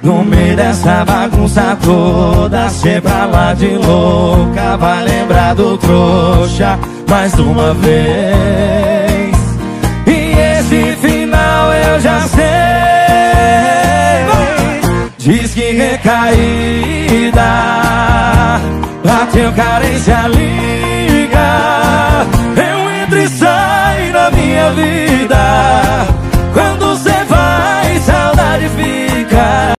No meio dessa bagunça toda, sempre lá de louca, vai lembrar do trouxa mais uma vez. E esse final eu já sei. Diz que recaída, teu carência, liga. Eu entro e saio da minha vida.